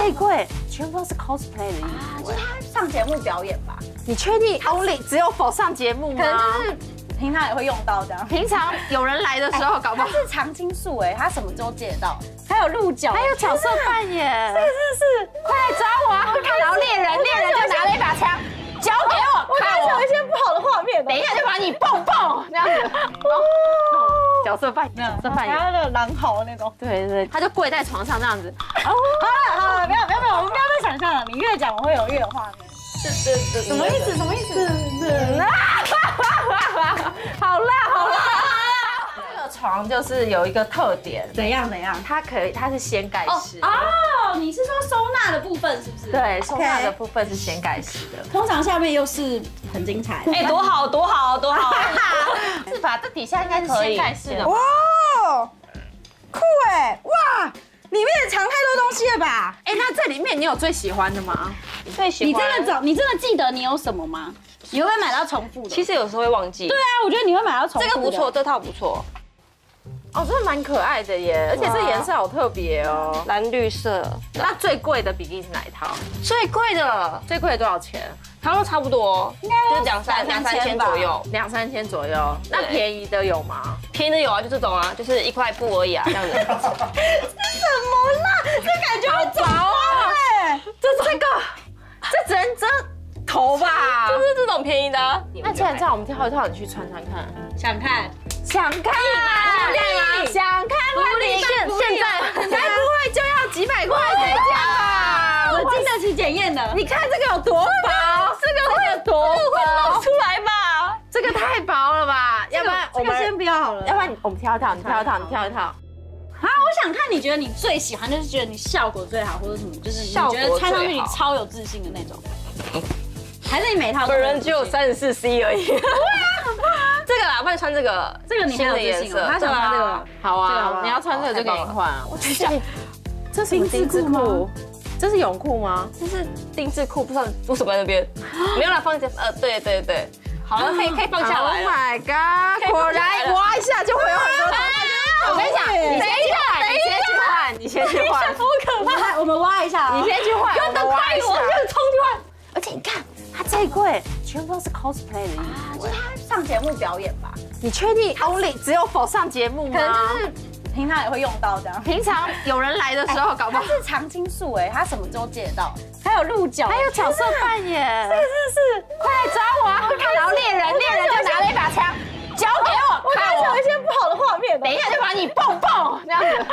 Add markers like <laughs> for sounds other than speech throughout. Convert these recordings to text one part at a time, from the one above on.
这一柜全部都是 cosplay 的衣服就是，他上节目表演吧，你确定？only 只有否上节目吗？可能吗？就是平常也会用到这样。平常有人来的时候，搞不好。欸是常青树哎，他什么时候借得到，还有鹿角，还有角色扮演，这 <laughs> 是，角色扮演，角色扮还演，有那个狼嚎那种。对对，他就跪在床上这样子。好了好了，不要不要不要，我们不要再想象了。你越讲，我会有越有画面。什么意思？什么意思？好啦好啦，这个床就是有一个特点，怎样怎样？它可以，它是掀盖式的。哦，你是说收纳的部分是不是？对，收纳的部分是掀盖式的。通常下面又是很精彩。哎，多好多好多好！<laughs> 是吧？这底下应该是掀盖式的吧。哇，酷哎！哇，里面藏太多东西了吧？哎，那这里面你有最喜欢的吗？最喜欢你真的找，你真的记得你有什么吗？你会不会买到重复的？其实有时候会忘记。对啊，我觉得你会买到重复的。这个不错，这套不错，哦，真的蛮可爱的耶，而且这颜色好特别哦。蓝绿色。那最贵的比基尼是哪一套？最贵的，最贵的多少钱？它都差不多，应该都就是两三两三千左右。两三千左右。那便宜的有吗？便宜的有啊，就这种啊，就是一块布而已啊，这样子。<laughs> 什么啦？这感觉好薄啊！哎，这这个，这只能遮头吧？就是这种便宜的啊。那既然这样，我们挑一套，你去穿穿看。想看？想看吗？想看吗？现现在该不会就要几百块才价吧？我经得起检验的。你看这个有多薄，这个会有多薄？出来吧。这个太薄了吧？要不然我们先不要好了。要不然我们挑一套，你挑一套，你挑一套。啊，我想看你觉得你最喜欢，就是觉得你效果最好，或者什么，就是你觉得穿上去你超有自信的那种。还是你每套本人只有三十四 C 而已。这个啦，不然穿这个，这个你很的自信哦。他对啊想穿这个，好啊，你要穿这个就给你换啊。我去想，这是什么丁字裤？这是泳裤吗？这是定制裤，不知道为什么在那边。<gasps> 没有啦，放一下，呃，对对对，好了，可以可以放下来 Oh 了。my god！果然挖一下就会有很多东西。我跟你讲，你先去换，你先去换，你先去换，好可怕！我们来我们挖一下啊。你先去换，我们挖一下。我就冲去换。而且你看，它这一柜全部都是 cosplay 的衣服，就是他上节目表演吧，你确定 only 只有否上节目吗？可能就是平常也会用到这样。平常有人来的时候，搞不好它是常青树哎，他什么时候借得到，还有鹿角，还有角色扮演。是是是，快来抓我啊！然后猎人，猎人就拿了一把枪，交给我，我看有一，些不好的画面。等一下就把你蹦蹦这样子。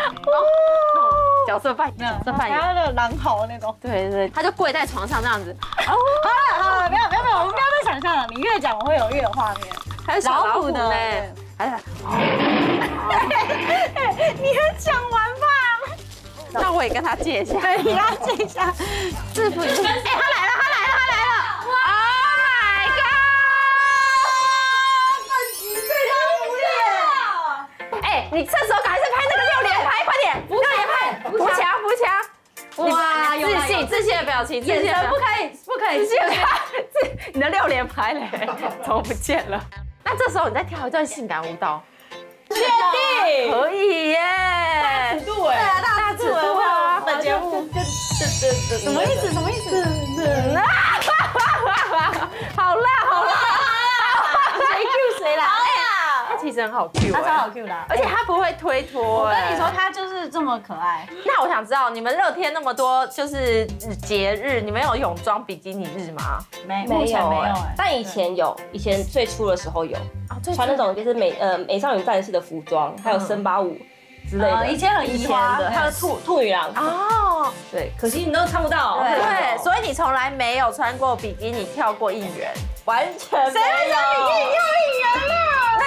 角色扮演，角色扮还演。有那个狼嚎那种。对对，他就跪在床上这样子。好了好了，不要不要不要，我们不要再想象了。你越讲，我会有越有画面。还有小老虎呢老虎的，还有，<laughs> 你很讲完吧？<laughs> 那我也跟他借一下。可以啦，借一下。<laughs> 制服，哎，他来了，他来了，他来了！Oh my god！哎，你这时候赶快去拍那个六连拍，快点，六连拍，扶墙，扶墙。哇自信，自信的表情，自信眼神的。不可以，不可以自信的你的六连拍嘞，怎么不见了？<laughs> 那这时候你再跳一段性感舞蹈，确定。可以耶！对对啊，大尺度啊，本节目什 <laughs> 什么意思？什么意思？他其实很好 Q，他超好哎 Q 的啊。而且他不会推脱。我跟你说，哎，他就是这么可爱。那我想知道，你们乐天那么多就是节日，你们有泳装比基尼日吗？没，目前没有哎。但以前有，以前最初的时候有啊，最穿那种就是美呃美少女战士的服装，还有森巴舞之类的。呃以前很以前的，还有兔兔女郎，哦，对，可惜你都看不到。对对，所以你从来没有穿过比基尼跳过应援，完全没谁会穿比基尼有。跳应援了？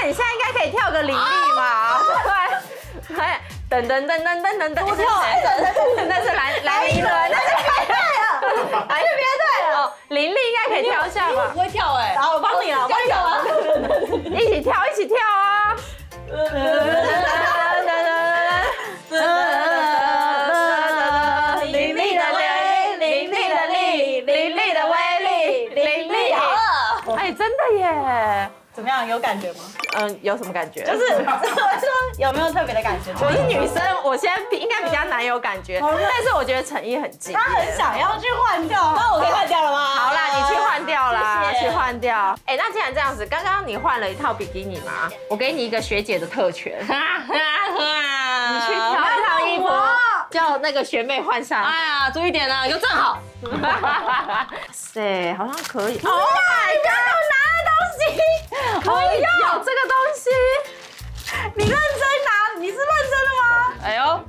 那你现在应该可以跳个林立嘛？对，哎，噔噔噔噔噔噔噔，多跳，那是兰兰陵伦，那是别队了，还是别队了？哦，林立应该可以跳一下吧？不会跳哎，好，我帮你啊，我帮你啊。一起跳，一起跳啊！真的耶！怎么样？有感觉吗？嗯，有什么感觉？就是我 <laughs> 说有没有特别的感觉？我是女生，我现在比应该比较难有感觉，但是我觉得诚意很近。他很想要去换掉，那我可以换掉了吗？好啦，你去换掉啦，去换掉。哎，那既然这样子，刚刚你换了一套比基尼嘛，我给你一个学姐的特权，你去挑一套衣服，叫那个学妹换上。哎呀，注意点啊，又正好。<laughs> 塞，好像可以。Oh my god！可以有这个东西，你认真拿，你是认真的吗？哎呦，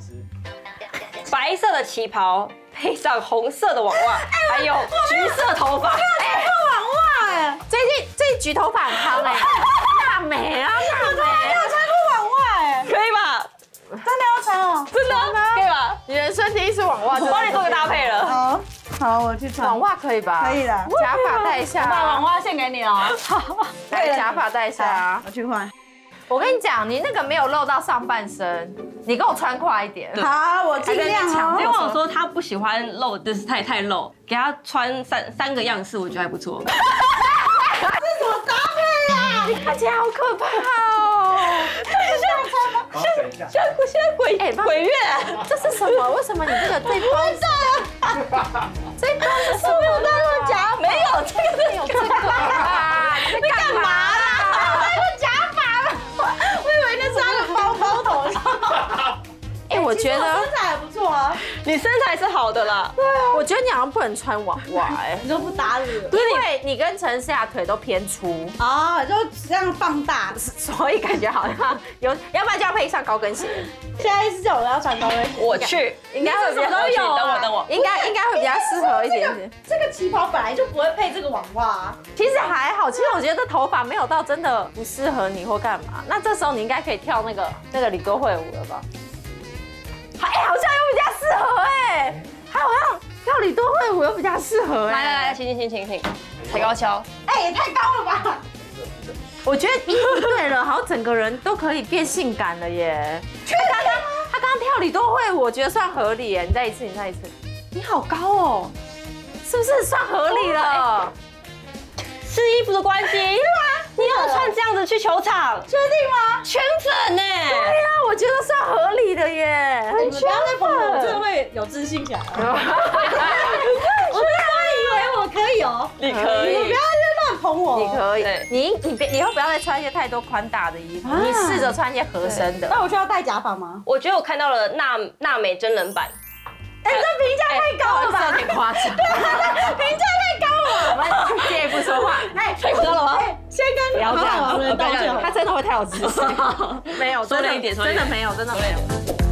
白色的旗袍配上红色的网袜，<laughs> 还有橘色头发。哎，网袜哎，最近最近橘头发很夯哎，大美啊，大美。没有穿过网袜哎，可以吧？真的要穿哦，真的可以吧？你人生第一次网袜，我帮你做个搭配了。好，我去穿网袜可以吧？可以的，假发戴一下，我把网袜献给你哦。<laughs> 来假发戴一下，啊我去换。我跟你讲，你那个没有露到上半身，你给我穿快一点。好，我尽量哦。因为我说他不喜欢露，就是太太露，给他穿三三个样式，我觉得还不错。<laughs> 这什么搭配啊？你看起来好可怕哦！<laughs> 像像像鬼哎鬼月，这是什么？为什么你这个这包在这包是没有戴过假，没有这个没有这个啊！<laughs> 你在干嘛啦？戴过假发了，我以为那是他的包包头上。哎，我觉得你身材是好的啦。对啊，我觉得你好像不能穿网袜哎，你都不搭理，因为你跟陈思雅腿都偏粗啊，就这样放大，<laughs> 所以感觉好像有，要不然就要配上高跟鞋。现在是叫我要穿高跟鞋，我去，应该会比较都有。等我等我，应该应该会比较适合一点点。这个旗袍本来就不会配这个网袜，其实还好。其实我觉得头发没有到真的不适合你或干嘛，那这时候你应该可以跳那个那个李多会舞了吧？哎，好像又比较适合哎，好像跳李多会我又比较适合哎。来来来，请请请请请，踩高跷。哎，也太高了吧！我觉得衣服对了，好像整个人都可以变性感了耶。他刚刚他刚刚跳李多会舞，我觉得算合理耶。你再一次，你再一次。你好高哦，是不是算合理了？是衣服的关系，要穿这样子去球场，确定吗？圈粉呢？对呀，我觉得算合理的耶。你们不要再捧我，我真的会有自信起来。<laughs> 我真的以为我可以哦，你可以，你不要再乱捧我。你可以，你你别以后不要再穿一些太多宽大的衣服，你试着穿一些合身的。那我需要戴假发吗？我觉得我看到了娜娜美真人版。哎，这评价太高了吧？有点夸张。对 <laughs> 评价太高了。<laughs> 我们借一步说话。哎，了吗？先跟好好人道歉。他真的会太有自信。<laughs> 没有，说了一点，真的没有，真的没有。